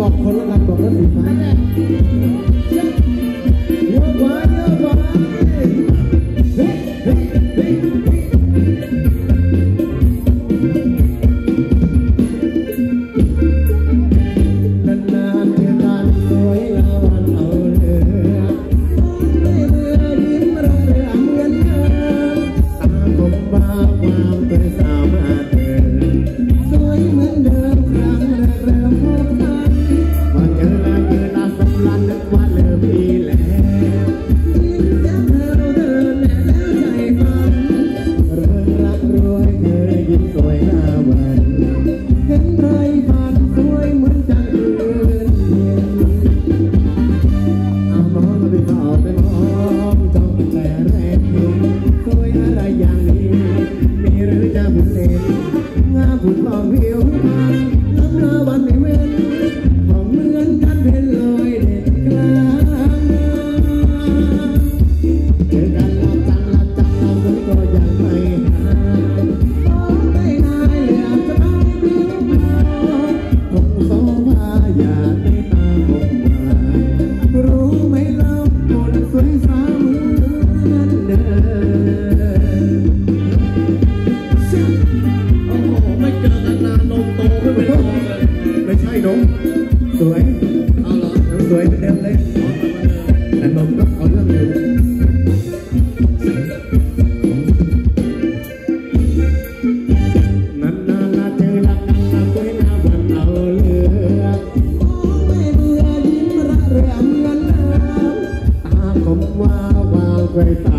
บอกคนละกันบอกแล้วสิบนะ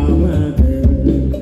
Mama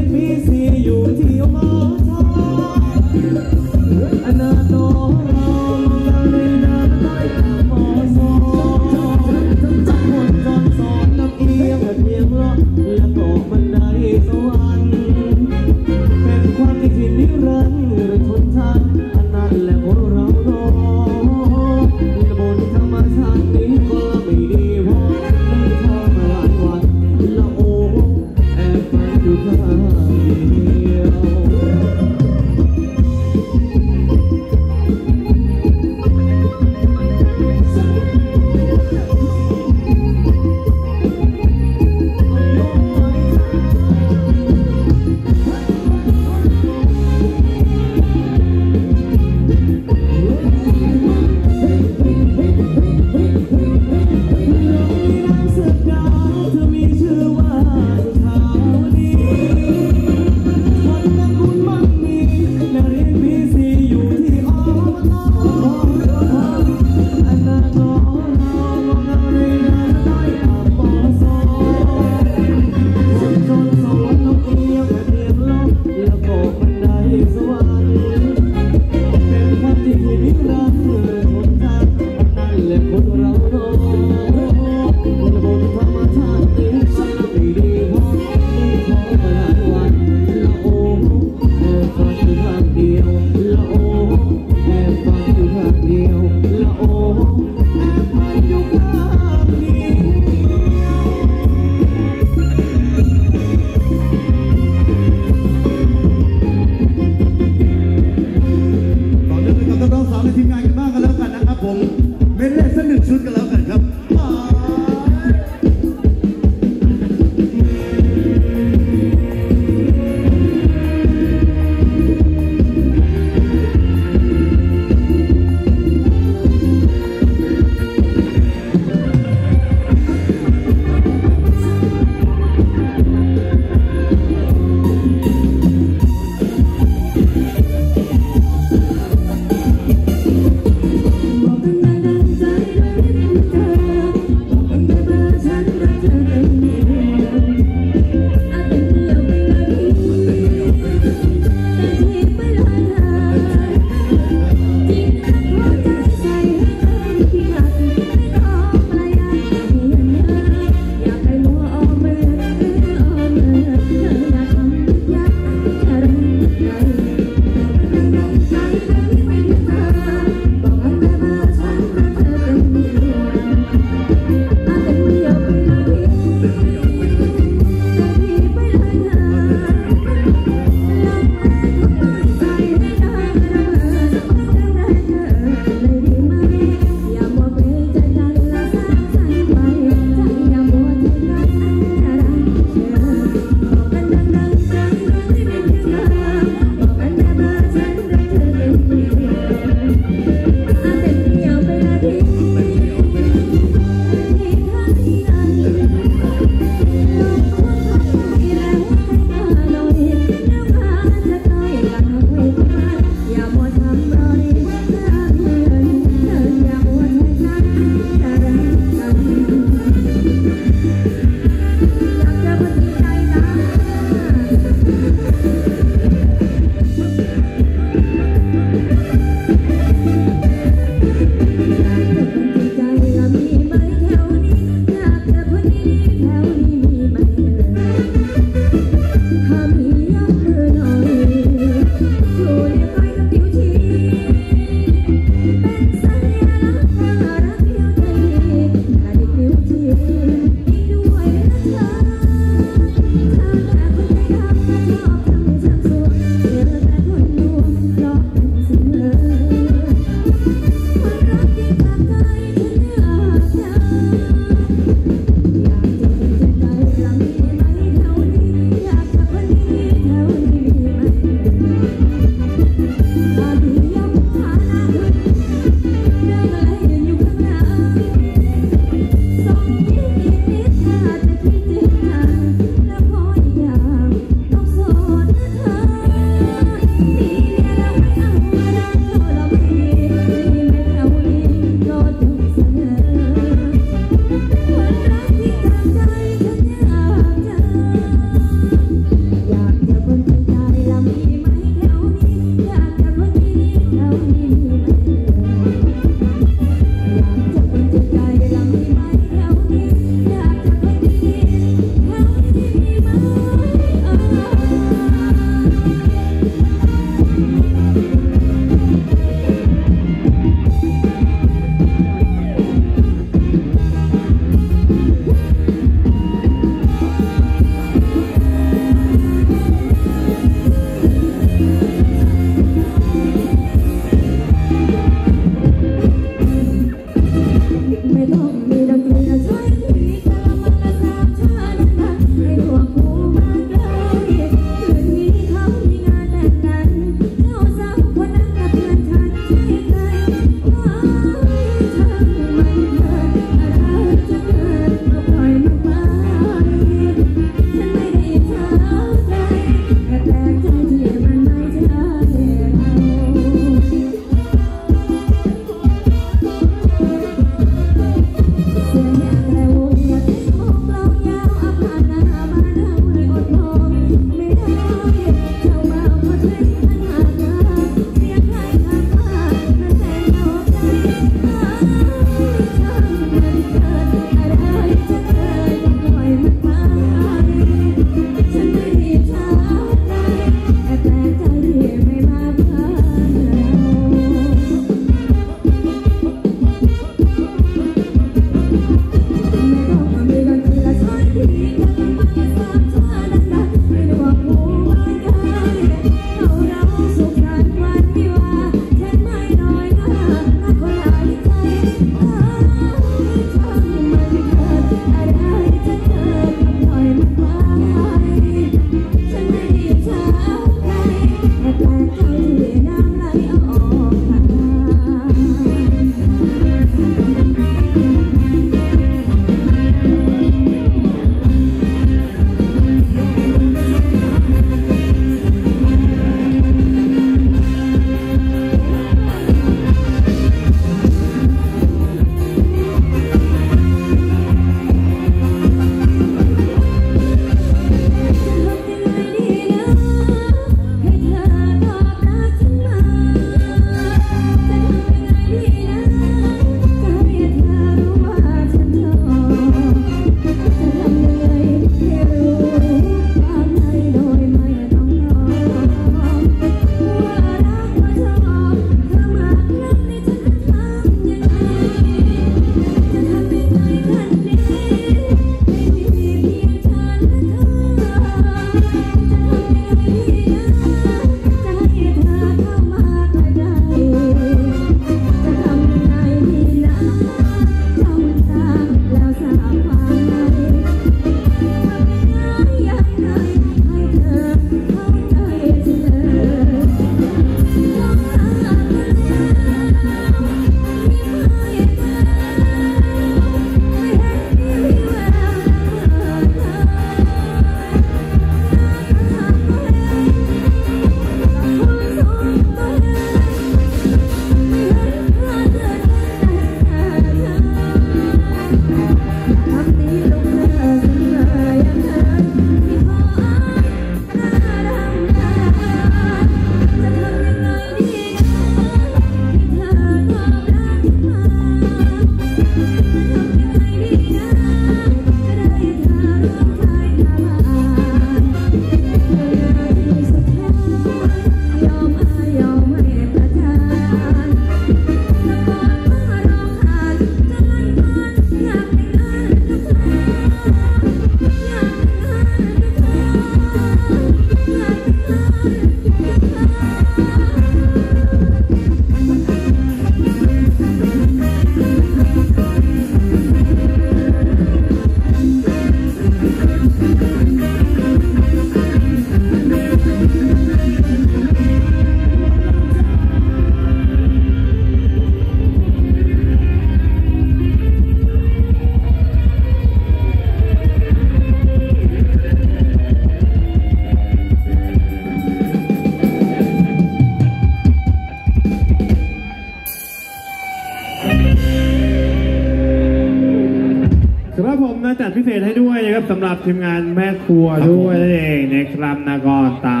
นะครับสำหรับทีมงานแม่ครัวด้วยนั่นเองนะครับนะก็ตา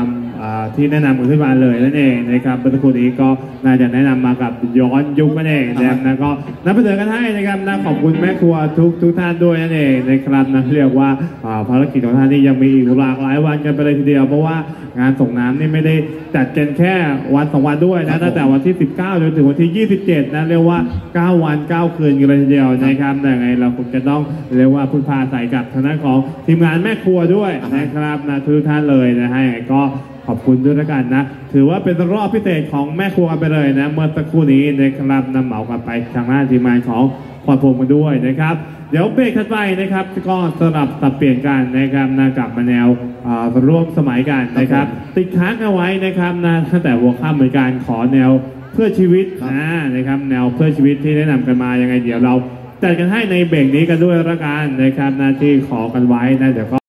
มอ่า ที่แนะนำของที่มาเลยนั่นเองนะครับเมื่อสักครู่นี้ก็น่าจะแนะนำมากับย้อนยุคนั่นเองนะครับนะก็นับไปเจอกันให้นะครับนะขอบคุณแม่ครัวทุกทุกท่านด้วยนั่นเองนะครับนะเรียกว่าอ่าภารกิจของท่านนี่ยังมีอีกหลากหลายวันกันไปเลยทีเดียวเพราะว่างานส่งน้ำนี่ไม่ได้จัดกันแค่วันสองวันด้วยครันะบผมตั้งแต่วันที่ 19จนถึงวันที่ 27นะเรียกว่า 9 วัน 9 คืนกันเลยทีเดียวนะครับแต่ไงเราคงจะต้องเรียกว่าพึ่งพาใส่กับทางด้านของทีมงานแม่ครัวด้วยนะครับนะทุกท่านเลยนะฮะยังไงก็ ขอบคุณด้วยแล้วกันนะ ถือว่าเป็นรอบพิเศษของแม่ครัวกันไปเลยนะ เมื่อสักครู่นี้นะครับนำเหมากันไปทางหน้านทีมงานของพรพงศ์มาด้วยนะครับ เดี๋ยวเบรกถัดไปนะครับก็สลับสับเปลี่ยนกันนะครับนะกลับมาแนวอ่าร่วมสมัยกันนะครับ ติดค้างเอาไว้นะครับนะตั้งแต่หัวข้ามเหมือนกันขอแนวเพื่อชีวิตครับอ่านะครับ แนวเพื่อชีวิตที่แนะนำกันมายังไงเดี๋ยวเราจัดกันให้ในเบรกนี้กันด้วยละกันนะครับนะที่ขอกันไว้นะเดี๋ยวก็